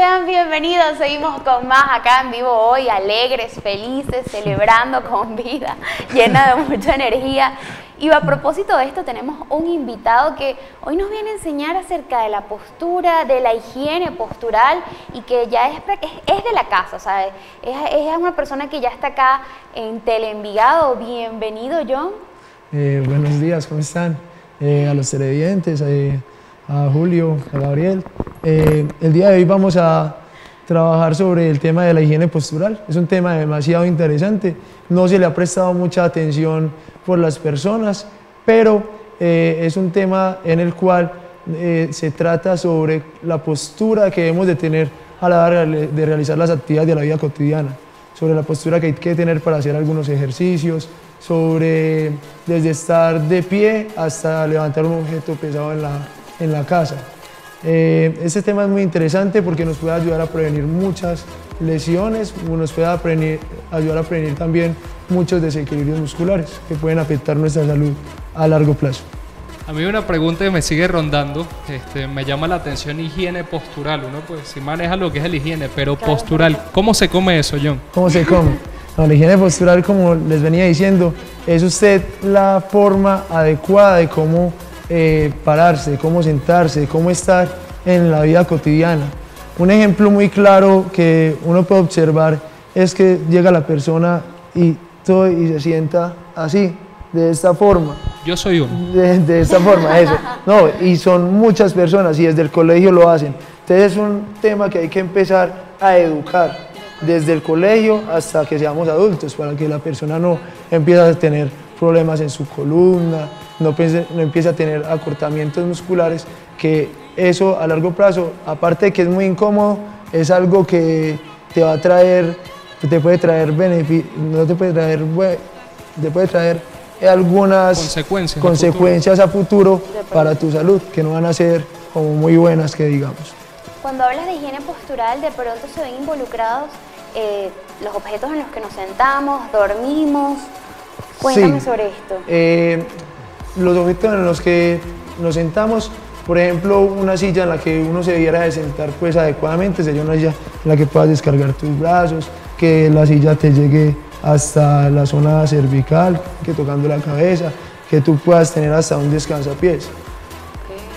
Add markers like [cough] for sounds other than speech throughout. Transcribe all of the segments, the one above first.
Sean bienvenidos, seguimos con más acá en vivo hoy, alegres, felices, celebrando [laughs] con vida, llena de mucha energía. Y a propósito de esto, tenemos un invitado que hoy nos viene a enseñar acerca de la postura, de la higiene postural y que ya es, es, de la casa, sea, es, es, una persona que ya está acá en Teleenvigado. Bienvenido, John. Eh, buenos días, ¿cómo están? Eh, a los televidentes, eh, a Julio, a Gabriel. El día de hoy vamos a trabajar sobre el tema de la higiene postural. Es un tema demasiado interesante, no se le ha prestado mucha atención por las personas, pero eh, es un tema en el cual eh, se trata sobre la postura que debemos de tener a la hora de realizar las actividades de la vida cotidiana, sobre la postura que hay que tener para hacer algunos ejercicios, sobre desde estar de pie hasta levantar un objeto pesado en la, en la casa. Eh, este tema es muy interesante porque nos puede ayudar a prevenir muchas lesiones, nos puede ayudar a prevenir también muchos desequilibrios musculares que pueden afectar nuestra salud a largo plazo. A mí una pregunta que me sigue rondando, este, me llama la atención higiene postural. Uno pues si maneja lo que es el higiene, pero postural, ¿cómo se come eso, John? ¿Cómo se come? la higiene postural, como les venía diciendo, es usted la forma adecuada de cómo eh, pararse, cómo sentarse, cómo estar en la vida cotidiana. Un ejemplo muy claro que uno puede observar es que llega la persona y, todo, y se sienta así, de esta forma. Yo soy uno. De, esta forma, eso. No, y son muchas personas y desde el colegio lo hacen. Entonces es un tema que hay que empezar a educar desde el colegio hasta que seamos adultos, para que la persona no empiece a tener problemas en su columna, no, no empiece a tener acortamientos musculares, que eso a largo plazo, aparte de que es muy incómodo, es algo que te va a traer, te puede traer beneficios, no te puede traer, te puede traer algunas consecuencias, consecuencias a futuro, para tu salud, que no van a ser como muy buenas que digamos. Cuando hablas de higiene postural, de pronto se ven involucrados eh, los objetos en los que nos sentamos, dormimos. Cuéntame sobre esto. Eh, los objetos en los que nos sentamos por ejemplo, una silla en la que uno se debiera de sentar pues adecuadamente sería una silla en la que puedas descargar tus brazos, que la silla te llegue hasta la zona cervical, que tocando la cabeza, que tú puedas tener hasta un descansapiés.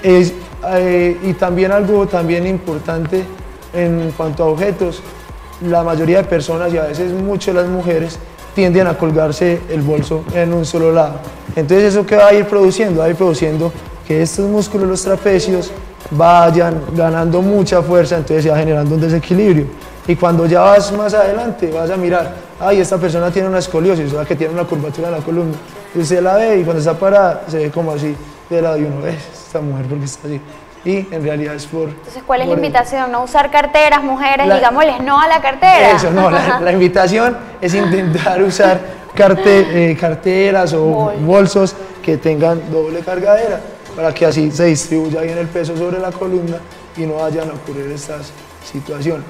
Es, eh, y también algo también importante en cuanto a objetos, la mayoría de personas y a veces mucho las mujeres tienden a colgarse el bolso en un solo lado. Entonces eso que va a ir produciendo, va a ir produciendo que estos músculos, los trapecios, vayan ganando mucha fuerza, entonces se va generando un desequilibrio. Y cuando ya vas más adelante, vas a mirar, ay, esta persona tiene una escoliosis, o sea, que tiene una curvatura en la columna. Y usted la ve y cuando está parada, se ve como así, de lado y uno ve, esta mujer porque está así. Y en realidad es por... Entonces, ¿cuál es la invitación? No usar carteras, mujeres, digámosles no a la cartera. Eso, no, la, [laughs] invitación es intentar usar eh, carteras o bolsos que tengan doble cargadera para que así se distribuya bien el peso sobre la columna y no vayan a ocurrir estas situaciones.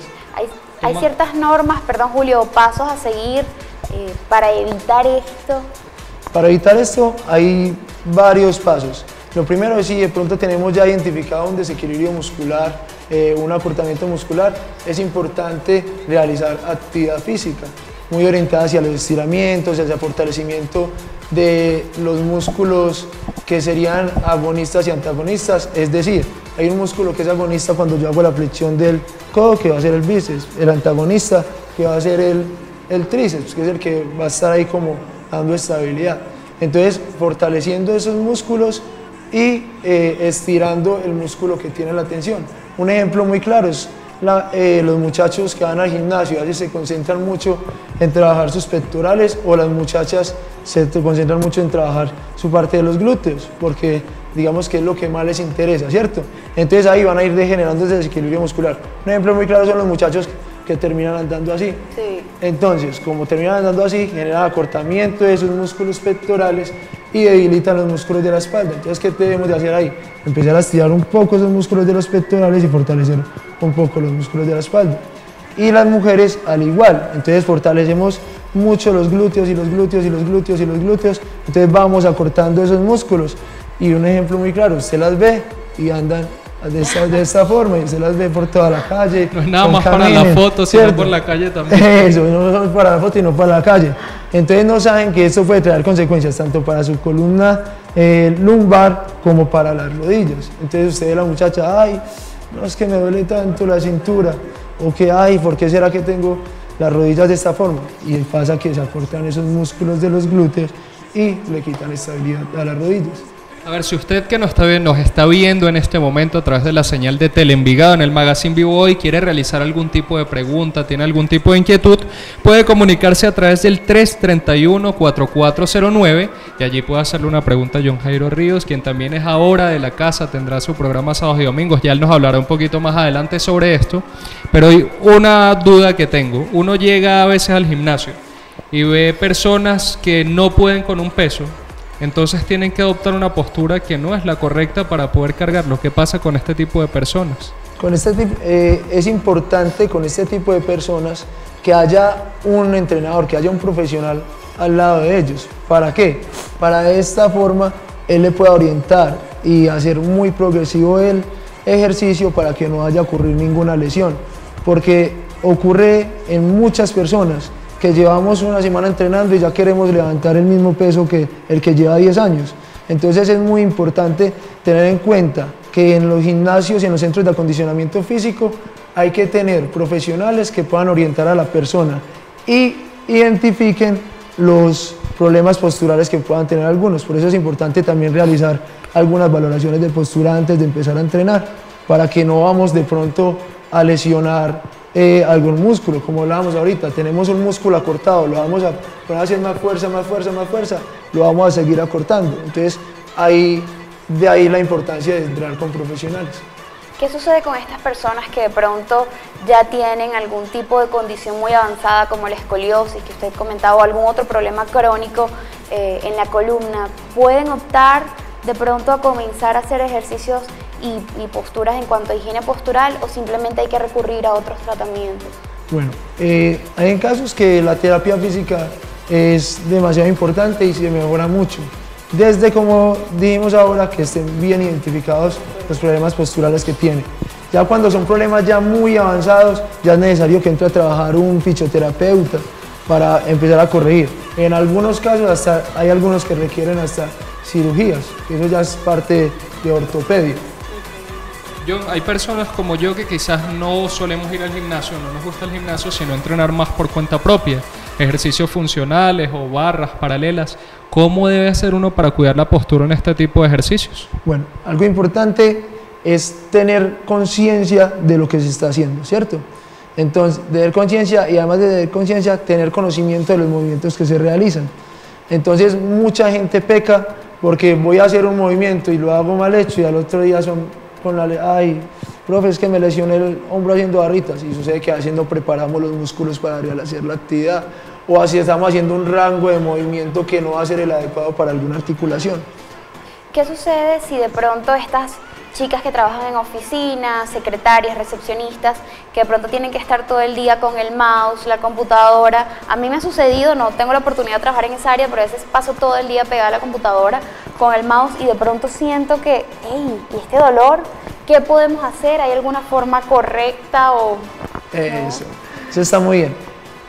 Hay, ciertas normas, perdón Julio, pasos a seguir eh, para evitar esto. Para evitar esto hay varios pasos. Lo primero es si de pronto tenemos ya identificado un desequilibrio muscular, eh, un acortamiento muscular, es importante realizar actividad física muy orientada hacia los estiramientos, hacia el fortalecimiento de los músculos que serían agonistas y antagonistas, es decir, hay un músculo que es agonista cuando yo hago la flexión del codo, que va a ser el bíceps, el antagonista, que va a ser el, el tríceps, que es el que va a estar ahí como dando estabilidad. Entonces, fortaleciendo esos músculos y eh, estirando el músculo que tiene la tensión. Un ejemplo muy claro es eh, los muchachos que van al gimnasio, a veces se concentran mucho en trabajar sus pectorales o las muchachas se concentran mucho en trabajar su parte de los glúteos, porque digamos que es lo que más les interesa, ¿cierto? Entonces ahí van a ir degenerando ese desequilibrio muscular. Un ejemplo muy claro son los muchachos que terminan andando así. Entonces, como terminan andando así, generan acortamiento de esos músculos pectorales y debilitan los músculos de la espalda. Entonces, ¿qué debemos de hacer ahí? Empezar a estirar un poco esos músculos de los pectorales y fortalecer un poco los músculos de la espalda. Y las mujeres al igual, entonces fortalecemos mucho los glúteos y los glúteos y los glúteos y los glúteos, entonces vamos acortando esos músculos. Y un ejemplo muy claro, usted las ve y andan de esta, de esta forma y se las ve por toda la calle. No es nada más para la foto, sino ¿cierto? por la calle también. [laughs] Eso, no es para la foto y no para la calle. Entonces no saben que esto puede traer consecuencias tanto para su columna eh, lumbar como para las rodillas. Entonces usted ve a la muchacha, ay, no es que me duele tanto la cintura, o que, ay, ¿por qué será que tengo las rodillas de esta forma? Y pasa que se acortan esos músculos de los glúteos y le quitan estabilidad a las rodillas. A ver, si usted que nos está, vi- nos está viendo en este momento a través de la señal de Teleenvigado en el Magazine Vivo Hoy quiere realizar algún tipo de pregunta, tiene algún tipo de inquietud, puede comunicarse a través del 331-4409 y allí puede hacerle una pregunta a John Jairo Ríos, quien también es ahora de la casa, tendrá su programa sábados y domingos, ya él nos hablará un poquito más adelante sobre esto, pero hay una duda que tengo, uno llega a veces al gimnasio y ve personas que no pueden con un peso, entonces tienen que adoptar una postura que no es la correcta para poder cargarlo. ¿Qué pasa con este tipo de personas? Con este eh, es importante con este tipo de personas que haya un entrenador, que haya un profesional al lado de ellos. ¿Para qué? Para de esta forma él le pueda orientar y hacer muy progresivo el ejercicio para que no vaya a ocurrir ninguna lesión. Porque ocurre en muchas personas que llevamos una semana entrenando y ya queremos levantar el mismo peso que el que lleva 10 años. Entonces es muy importante tener en cuenta que en los gimnasios y en los centros de acondicionamiento físico hay que tener profesionales que puedan orientar a la persona y identifiquen los problemas posturales que puedan tener algunos. Por eso es importante también realizar algunas valoraciones de postura antes de empezar a entrenar, para que no vamos de pronto a lesionar eh, algún músculo, como hablábamos ahorita, tenemos un músculo acortado, lo vamos a poner hacer más fuerza, más fuerza, más fuerza, lo vamos a seguir acortando. Entonces, ahí, de ahí la importancia de entrenar con profesionales. ¿Qué sucede con estas personas que de pronto ya tienen algún tipo de condición muy avanzada como la escoliosis que usted comentaba o algún otro problema crónico eh, en la columna? ¿Pueden optar de pronto a comenzar a hacer ejercicios y, y posturas en cuanto a higiene postural o simplemente hay que recurrir a otros tratamientos? Bueno, eh, hay en casos que la terapia física es demasiado importante y se mejora mucho. Desde como dijimos ahora, que estén bien identificados los problemas posturales que tiene. Ya cuando son problemas ya muy avanzados, ya es necesario que entre a trabajar un fisioterapeuta para empezar a corregir. En algunos casos hasta hay algunos que requieren hasta cirugías, eso ya es parte de ortopedia. Yo, hay personas como yo que quizás no solemos ir al gimnasio, no nos gusta el gimnasio, sino entrenar más por cuenta propia. Ejercicios funcionales o barras paralelas. ¿Cómo debe hacer uno para cuidar la postura en este tipo de ejercicios? Bueno, algo importante es tener conciencia de lo que se está haciendo, ¿cierto? Entonces, tener conciencia y además de tener conciencia, tener conocimiento de los movimientos que se realizan. Entonces, mucha gente peca porque voy a hacer un movimiento y lo hago mal hecho y al otro día son con la, ay, profe, es que me lesioné el hombro haciendo barritas y sucede que haciendo preparamos los músculos para hacer la actividad o así estamos haciendo un rango de movimiento que no va a ser el adecuado para alguna articulación. ¿Qué sucede si de pronto estas chicas que trabajan en oficinas, secretarias, recepcionistas, que de pronto tienen que estar todo el día con el mouse, la computadora? A mí me ha sucedido, no tengo la oportunidad de trabajar en esa área, pero a veces paso todo el día pegada a la computadora con el mouse y de pronto siento que, hey, ¿y este dolor? ¿Qué podemos hacer? ¿Hay alguna forma correcta o...? Eso, eso está muy bien.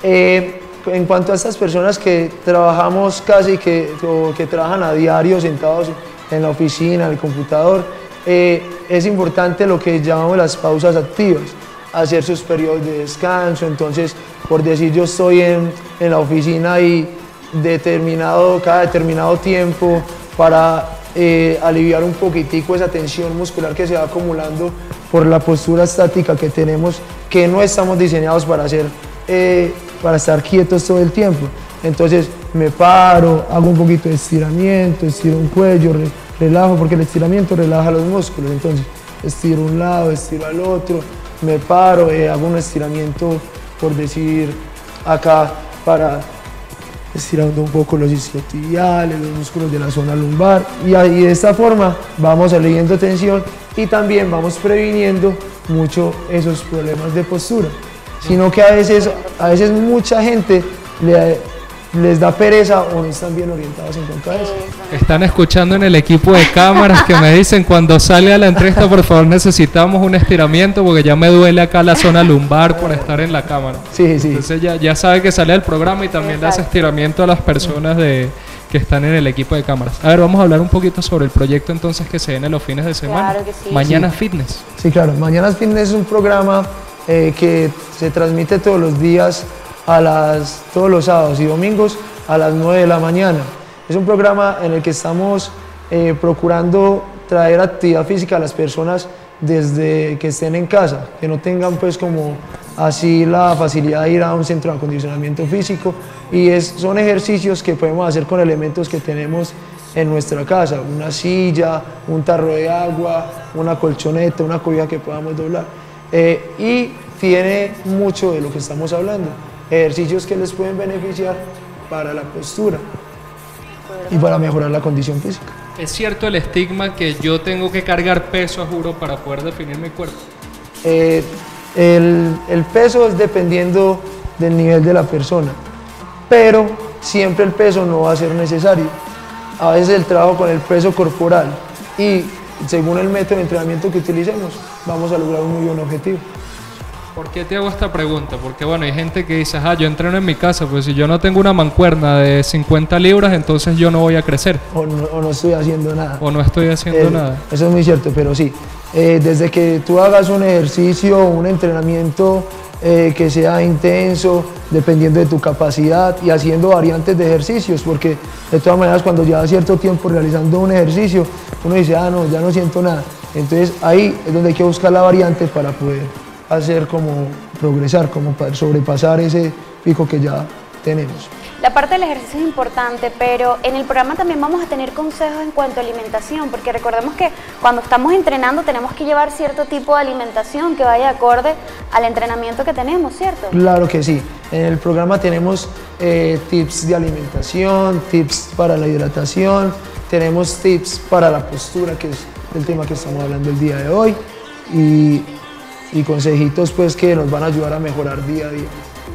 Eh, en cuanto a estas personas que trabajamos casi que, que trabajan a diario sentados en la oficina, en el computador, eh, es importante lo que llamamos las pausas activas, hacer sus periodos de descanso. Entonces, por decir, yo estoy en, en la oficina y determinado, cada determinado tiempo para eh, aliviar un poquitico esa tensión muscular que se va acumulando por la postura estática que tenemos, que no estamos diseñados para hacer, eh, para estar quietos todo el tiempo. Entonces me paro, hago un poquito de estiramiento, estiro un cuello, re- relajo, porque el estiramiento relaja los músculos. Entonces estiro un lado, estiro al otro, me paro, eh, hago un estiramiento, por decir, acá para estirando un poco los isquiotibiales, los músculos de la zona lumbar y, ahí de esta forma vamos aliviando tensión y también vamos previniendo mucho esos problemas de postura. Sino que a veces, a veces mucha gente le les da pereza o no están bien orientados en cuanto a eso. Están escuchando en el equipo de cámaras que me dicen cuando sale a la entrevista, por favor, necesitamos un estiramiento porque ya me duele acá la zona lumbar por estar en la cámara. Sí, sí. Entonces ya, ya sabe que sale al programa y también le hace estiramiento a las personas de, que están en el equipo de cámaras. A ver, vamos a hablar un poquito sobre el proyecto entonces que se viene los fines de semana. Claro que sí. Mañana Fitness. Sí, claro. Mañanas Fitness es un programa eh, que se transmite todos los días, a las, todos los sábados y domingos a las 9 de la mañana. Es un programa en el que estamos eh, procurando traer actividad física a las personas desde que estén en casa, que no tengan pues como así la facilidad de ir a un centro de acondicionamiento físico y es, son ejercicios que podemos hacer con elementos que tenemos en nuestra casa, una silla, un tarro de agua, una colchoneta, una cobija que podamos doblar. Eh, y tiene mucho de lo que estamos hablando, ejercicios que les pueden beneficiar para la postura y para mejorar la condición física. Es cierto el estigma que yo tengo que cargar peso, a juro, para poder definir mi cuerpo. Eh, el, el peso es dependiendo del nivel de la persona, pero siempre el peso no va a ser necesario. A veces el trabajo con el peso corporal y según el método de entrenamiento que utilicemos, vamos a lograr un muy buen objetivo. ¿Por qué te hago esta pregunta? Porque bueno, hay gente que dice, ah, yo entreno en mi casa, pues si yo no tengo una mancuerna de 50 libras, entonces yo no voy a crecer O no, o no estoy haciendo nada. o no estoy haciendo Eh, nada. Eso es muy cierto, pero sí. Eh, desde que tú hagas un ejercicio, un entrenamiento eh, que sea intenso, dependiendo de tu capacidad y haciendo variantes de ejercicios, porque de todas maneras cuando llevas cierto tiempo realizando un ejercicio, uno dice, ah, no, ya no siento nada. Entonces ahí es donde hay que buscar la variante para poder hacer como progresar, como sobrepasar ese pico que ya tenemos. La parte del ejercicio es importante, pero en el programa también vamos a tener consejos en cuanto a alimentación, porque recordemos que cuando estamos entrenando tenemos que llevar cierto tipo de alimentación que vaya acorde al entrenamiento que tenemos, ¿cierto? Claro que sí. En el programa tenemos eh, tips de alimentación, tips para la hidratación, tenemos tips para la postura, que es el tema que estamos hablando el día de hoy, y, y consejitos pues que nos van a ayudar a mejorar día a día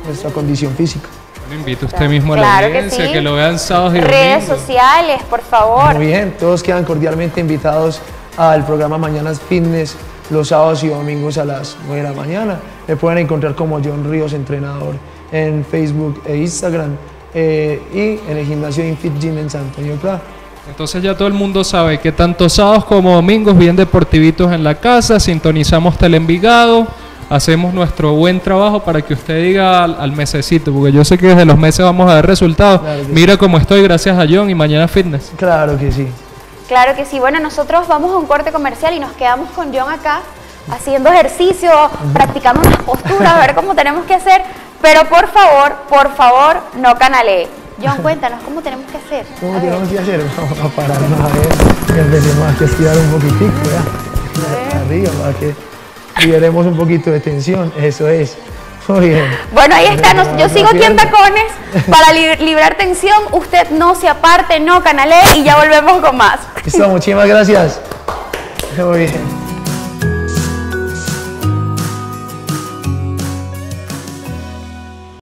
nuestra condición física. Bueno, invito a usted mismo a la Claro que audiencia sí. que lo vean sábados y Redes domingos. sociales, por favor. Muy bien, todos quedan cordialmente invitados al programa Mañanas Fitness los sábados y domingos a las 9 de la mañana. Me pueden encontrar como John Ríos, entrenador, en Facebook e Instagram eh, y en el gimnasio Infit Gym en San Antonio Pla. Entonces ya todo el mundo sabe que tanto sábados como domingos, bien deportivitos en la casa, sintonizamos Teleenvigado, hacemos nuestro buen trabajo para que usted diga al, al mesecito, porque yo sé que desde los meses vamos a ver resultados. Claro que sí. Mira cómo estoy gracias a John y mañana fitness. Claro que sí. Claro que sí. Bueno, nosotros vamos a un corte comercial y nos quedamos con John acá haciendo ejercicio, practicando unas posturas, a ver cómo tenemos que hacer. Pero por favor, por favor, no canalee. John, cuéntanos cómo tenemos que hacer. ¿Cómo A ver. tenemos que hacer? [laughs] Vamos a pararnos a ver y empecemos a estirar un poquitico, ¿ya? Arriba, para que liberemos un poquito de tensión. Eso es. Muy bien. Bueno, ahí está. yo sigo aquí en tacones para li- librar tensión. Usted no se aparte, no canalee y ya volvemos con más. Listo, muchísimas gracias. Muy bien.